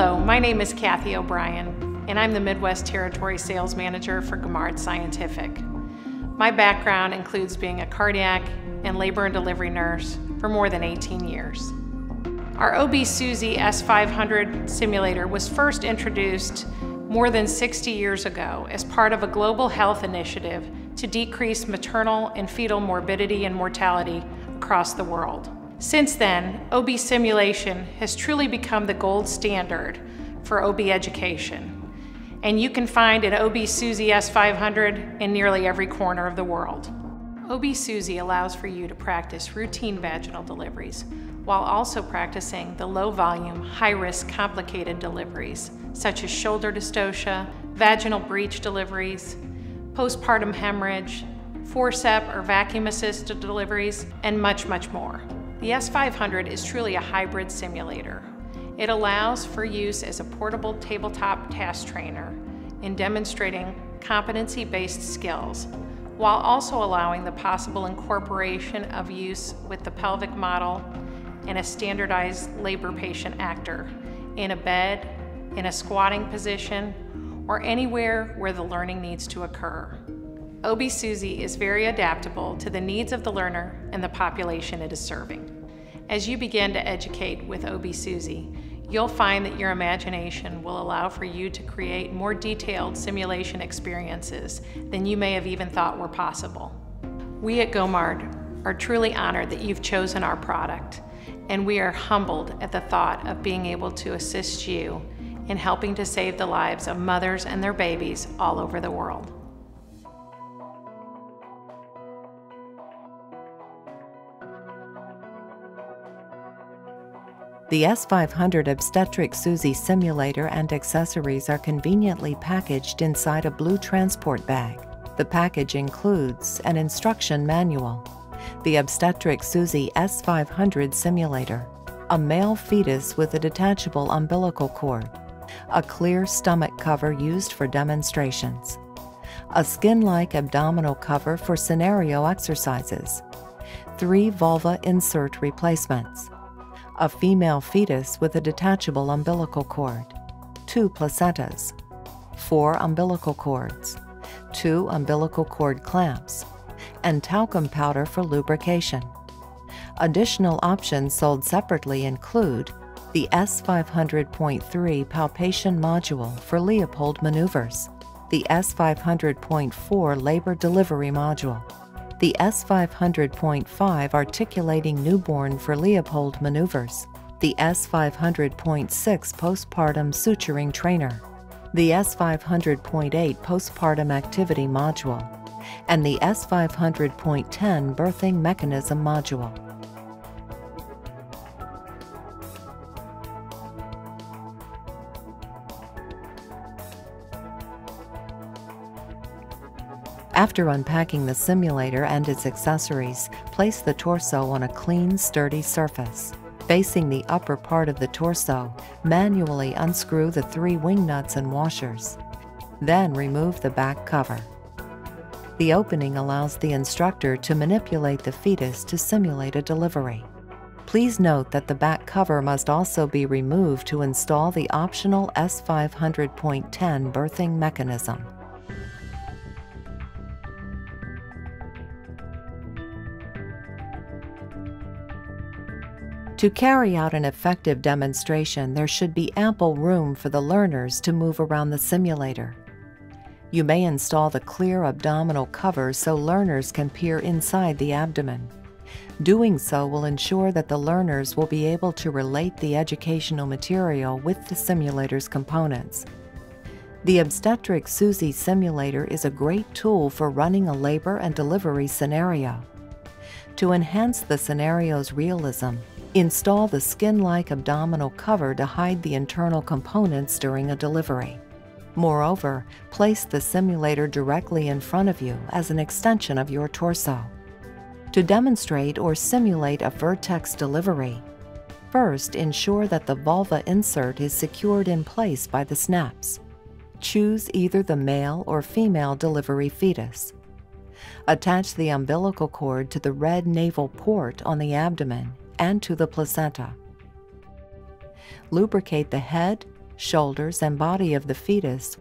Hello, my name is Kathy O'Brien, and I'm the Midwest Territory Sales Manager for Gaumard Scientific. My background includes being a cardiac and labor and delivery nurse for more than 18 years. Our OB Suzy S500 simulator was first introduced more than 60 years ago as part of a global health initiative to decrease maternal and fetal morbidity and mortality across the world. Since then, OB simulation has truly become the gold standard for OB education. And you can find an OB Suzy S500 in nearly every corner of the world. OB Suzy allows for you to practice routine vaginal deliveries while also practicing the low volume, high risk, complicated deliveries such as shoulder dystocia, vaginal breech deliveries, postpartum hemorrhage, forcep or vacuum assisted deliveries, and much, much more. The S500 is truly a hybrid simulator. It allows for use as a portable tabletop task trainer in demonstrating competency-based skills, while also allowing the possible incorporation of use with the pelvic model and a standardized labor patient actor in a bed, in a squatting position, or anywhere where the learning needs to occur. OB Suzy is very adaptable to the needs of the learner and the population it is serving. As you begin to educate with OB Suzy, you'll find that your imagination will allow for you to create more detailed simulation experiences than you may have even thought were possible. We at Gaumard are truly honored that you've chosen our product, and we are humbled at the thought of being able to assist you in helping to save the lives of mothers and their babies all over the world. The S500 Obstetric Suzy simulator and accessories are conveniently packaged inside a blue transport bag. The package includes an instruction manual, the Obstetric Suzy S500 simulator, a male fetus with a detachable umbilical cord, a clear stomach cover used for demonstrations, a skin-like abdominal cover for scenario exercises, three vulva insert replacements, a female fetus with a detachable umbilical cord, two placentas, four umbilical cords, two umbilical cord clamps, and talcum powder for lubrication. Additional options sold separately include the S500.3 palpation module for Leopold maneuvers, the S500.4 labor delivery module, the S500.5 articulating newborn for Leopold maneuvers, the S500.6 postpartum suturing trainer, the S500.8 postpartum activity module, and the S500.10 birthing mechanism module. After unpacking the simulator and its accessories, place the torso on a clean, sturdy surface. Facing the upper part of the torso, manually unscrew the three wing nuts and washers. Then remove the back cover. The opening allows the instructor to manipulate the fetus to simulate a delivery. Please note that the back cover must also be removed to install the optional S500.10 birthing mechanism. To carry out an effective demonstration, there should be ample room for the learners to move around the simulator. You may install the clear abdominal cover so learners can peer inside the abdomen. Doing so will ensure that the learners will be able to relate the educational material with the simulator's components. The Obstetric Suzy simulator is a great tool for running a labor and delivery scenario. To enhance the scenario's realism, Install the skin-like abdominal cover to hide the internal components during a delivery. Moreover, place the simulator directly in front of you as an extension of your torso. To demonstrate or simulate a vertex delivery, first ensure that the vulva insert is secured in place by the snaps. Choose either the male or female delivery fetus. Attach the umbilical cord to the red navel port on the abdomen and to the placenta. Lubricate the head, shoulders, and body of the fetus,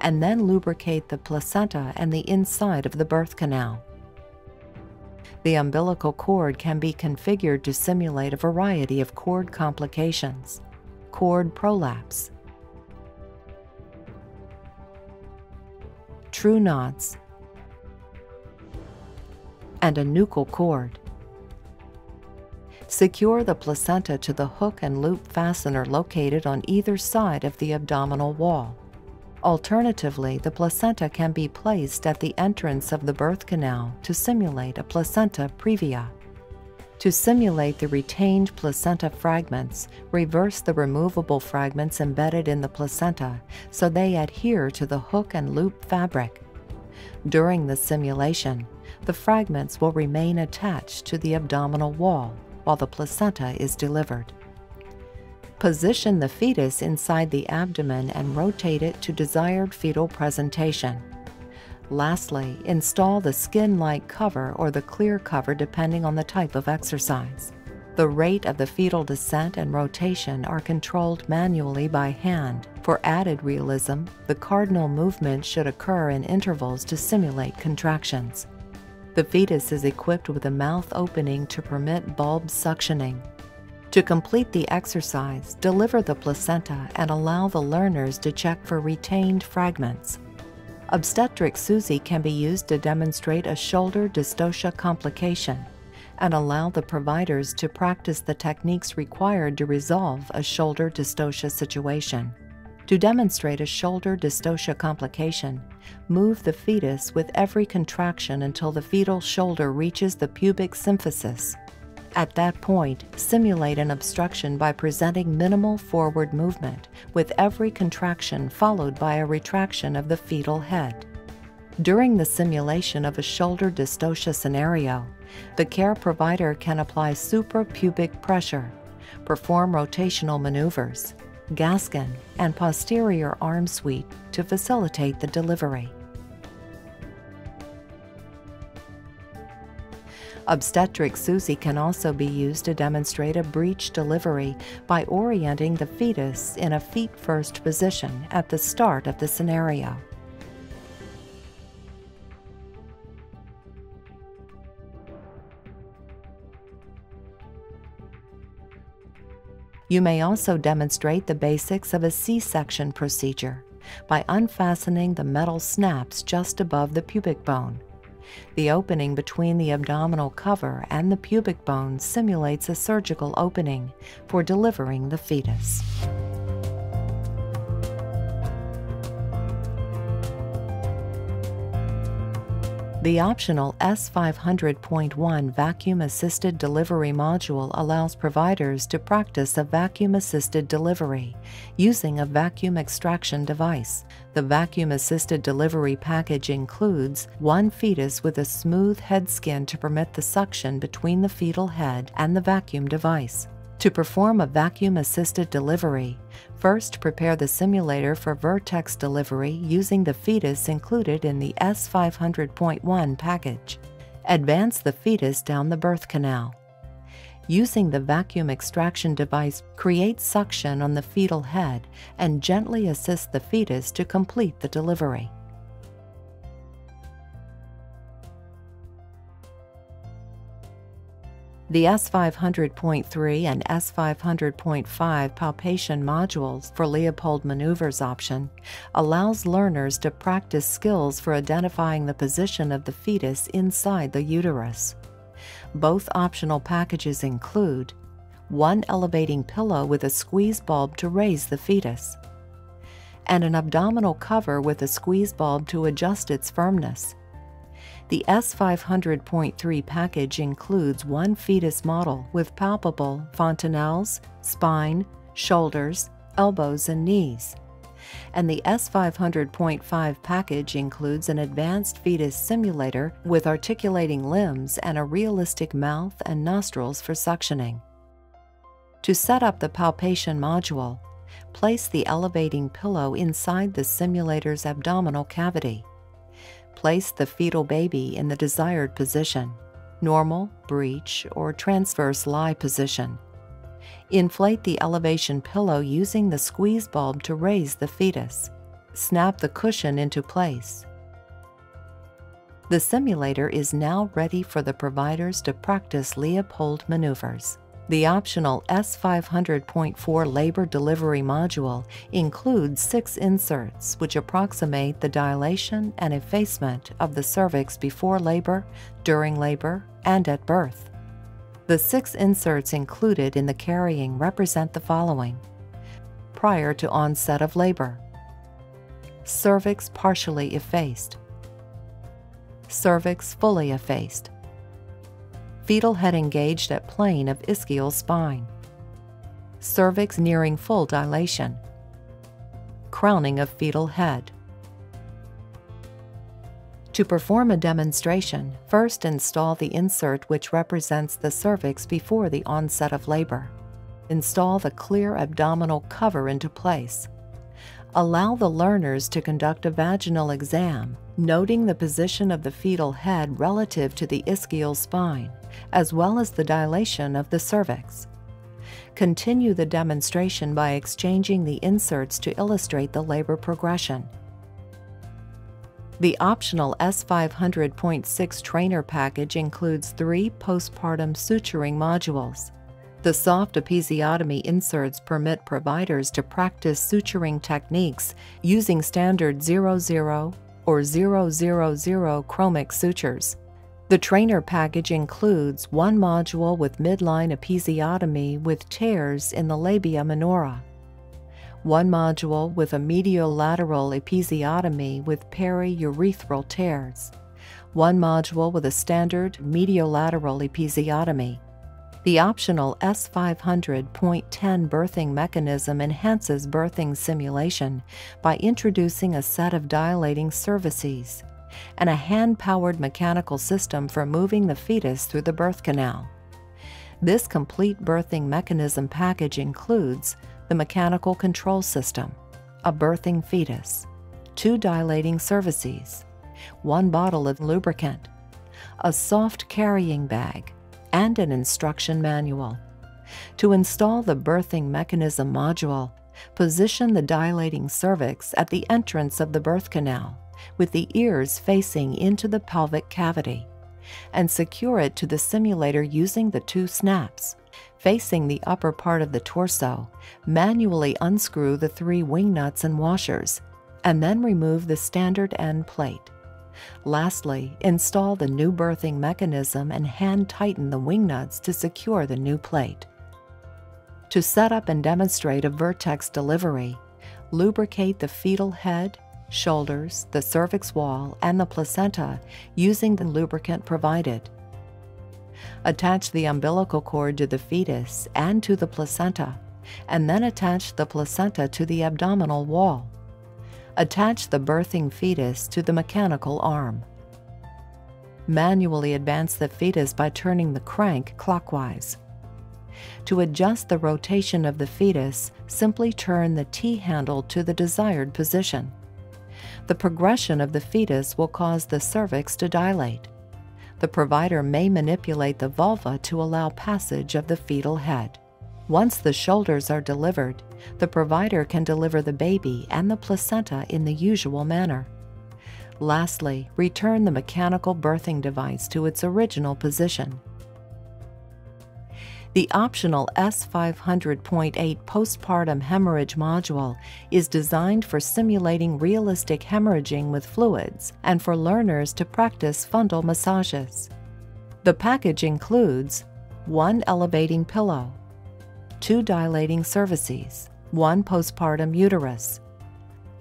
and then lubricate the placenta and the inside of the birth canal. The umbilical cord can be configured to simulate a variety of cord complications, cord prolapse, true knots, and a nuchal cord. Secure the placenta to the hook and loop fastener located on either side of the abdominal wall. Alternatively, the placenta can be placed at the entrance of the birth canal to simulate a placenta previa. To simulate the retained placenta fragments, reverse the removable fragments embedded in the placenta so they adhere to the hook and loop fabric. During the simulation, the fragments will remain attached to the abdominal wall while the placenta is delivered. Position the fetus inside the abdomen and rotate it to desired fetal presentation. Lastly, install the skin-like cover or the clear cover depending on the type of exercise. The rate of the fetal descent and rotation are controlled manually by hand. For added realism, the cardinal movement should occur in intervals to simulate contractions. The fetus is equipped with a mouth opening to permit bulb suctioning. To complete the exercise, deliver the placenta and allow the learners to check for retained fragments. Obstetric SUSY can be used to demonstrate a shoulder dystocia complication and allow the providers to practice the techniques required to resolve a shoulder dystocia situation. To demonstrate a shoulder dystocia complication, move the fetus with every contraction until the fetal shoulder reaches the pubic symphysis. At that point, simulate an obstruction by presenting minimal forward movement, with every contraction followed by a retraction of the fetal head. During the simulation of a shoulder dystocia scenario, the care provider can apply suprapubic pressure, perform rotational maneuvers, Gaskin, and posterior arm sweep to facilitate the delivery. Obstetric SUSY can also be used to demonstrate a breech delivery by orienting the fetus in a feet-first position at the start of the scenario. You may also demonstrate the basics of a C-section procedure by unfastening the metal snaps just above the pubic bone. The opening between the abdominal cover and the pubic bone simulates a surgical opening for delivering the fetus. The optional S500.1 vacuum assisted delivery module allows providers to practice a vacuum assisted delivery using a vacuum extraction device. The vacuum assisted delivery package includes one fetus with a smooth head skin to permit the suction between the fetal head and the vacuum device. To perform a vacuum assisted delivery, first prepare the simulator for vertex delivery using the fetus included in the S500.1 package. Advance the fetus down the birth canal. Using the vacuum extraction device, create suction on the fetal head and gently assist the fetus to complete the delivery. The S500.3 and S500.5 palpation modules for Leopold maneuvers option allows learners to practice skills for identifying the position of the fetus inside the uterus. Both optional packages include one elevating pillow with a squeeze bulb to raise the fetus, and an abdominal cover with a squeeze bulb to adjust its firmness. The S500.3 package includes one fetus model with palpable fontanelles, spine, shoulders, elbows, and knees. And the S500.5 package includes an advanced fetus simulator with articulating limbs and a realistic mouth and nostrils for suctioning. To set up the palpation module, place the elevating pillow inside the simulator's abdominal cavity place the fetal baby in the desired position normal, breech, or transverse lie position. Inflate the elevation pillow using the squeeze bulb to raise the fetus. Snap the cushion into place. The simulator is now ready for the providers to practice Leopold maneuvers. The optional S500.4 labor delivery module includes six inserts which approximate the dilation and effacement of the cervix before labor, during labor, and at birth. The six inserts included in the carrying represent the following. Prior to onset of labor. Cervix partially effaced. Cervix fully effaced fetal head engaged at plane of ischial spine, cervix nearing full dilation, crowning of fetal head. To perform a demonstration, first install the insert which represents the cervix before the onset of labor. Install the clear abdominal cover into place. Allow the learners to conduct a vaginal exam, noting the position of the fetal head relative to the ischial spine as well as the dilation of the cervix. Continue the demonstration by exchanging the inserts to illustrate the labor progression. The optional S500.6 trainer package includes three postpartum suturing modules. The soft episiotomy inserts permit providers to practice suturing techniques using standard 00 or 000 chromic sutures. The trainer package includes one module with midline episiotomy with tears in the labia minora, one module with a mediolateral episiotomy with periurethral tears, one module with a standard mediolateral episiotomy. The optional S500.10 birthing mechanism enhances birthing simulation by introducing a set of dilating cervices and a hand powered mechanical system for moving the fetus through the birth canal. This complete birthing mechanism package includes the mechanical control system, a birthing fetus, two dilating cervices, one bottle of lubricant, a soft carrying bag, and an instruction manual. To install the birthing mechanism module, position the dilating cervix at the entrance of the birth canal with the ears facing into the pelvic cavity and secure it to the simulator using the two snaps. Facing the upper part of the torso, manually unscrew the three wing nuts and washers, and then remove the standard end plate. Lastly, install the new birthing mechanism and hand tighten the wing nuts to secure the new plate. To set up and demonstrate a vertex delivery, lubricate the fetal head, shoulders, the cervix wall, and the placenta using the lubricant provided. Attach the umbilical cord to the fetus and to the placenta, and then attach the placenta to the abdominal wall. Attach the birthing fetus to the mechanical arm. Manually advance the fetus by turning the crank clockwise. To adjust the rotation of the fetus, simply turn the T handle to the desired position the progression of the fetus will cause the cervix to dilate. The provider may manipulate the vulva to allow passage of the fetal head. Once the shoulders are delivered, the provider can deliver the baby and the placenta in the usual manner. Lastly, return the mechanical birthing device to its original position. The optional S500.8 postpartum hemorrhage module is designed for simulating realistic hemorrhaging with fluids and for learners to practice fundal massages. The package includes one elevating pillow, two dilating cervices, one postpartum uterus,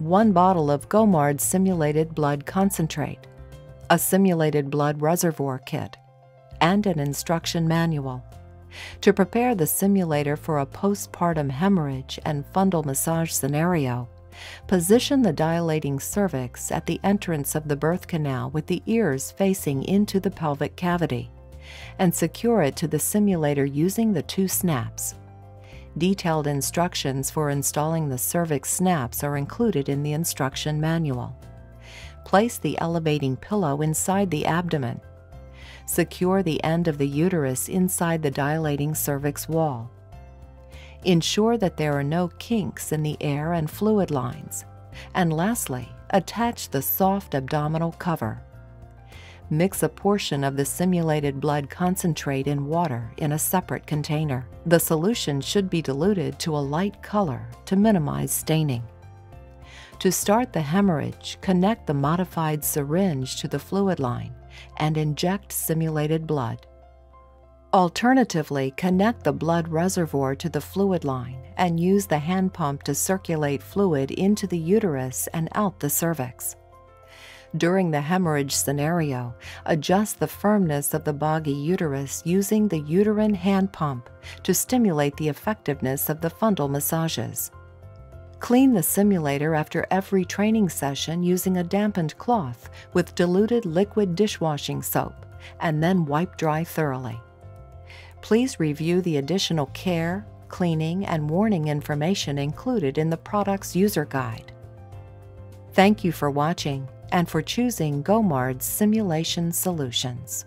one bottle of Gaumard simulated blood concentrate, a simulated blood reservoir kit, and an instruction manual. To prepare the simulator for a postpartum hemorrhage and fundal massage scenario, position the dilating cervix at the entrance of the birth canal with the ears facing into the pelvic cavity and secure it to the simulator using the two snaps. Detailed instructions for installing the cervix snaps are included in the instruction manual. Place the elevating pillow inside the abdomen Secure the end of the uterus inside the dilating cervix wall. Ensure that there are no kinks in the air and fluid lines. And lastly, attach the soft abdominal cover. Mix a portion of the simulated blood concentrate in water in a separate container. The solution should be diluted to a light color to minimize staining. To start the hemorrhage, connect the modified syringe to the fluid line and inject simulated blood. Alternatively, connect the blood reservoir to the fluid line and use the hand pump to circulate fluid into the uterus and out the cervix. During the hemorrhage scenario, adjust the firmness of the boggy uterus using the uterine hand pump to stimulate the effectiveness of the fundal massages. Clean the simulator after every training session using a dampened cloth with diluted liquid dishwashing soap and then wipe dry thoroughly. Please review the additional care, cleaning, and warning information included in the product's user guide. Thank you for watching and for choosing GAUMARD Simulation Solutions.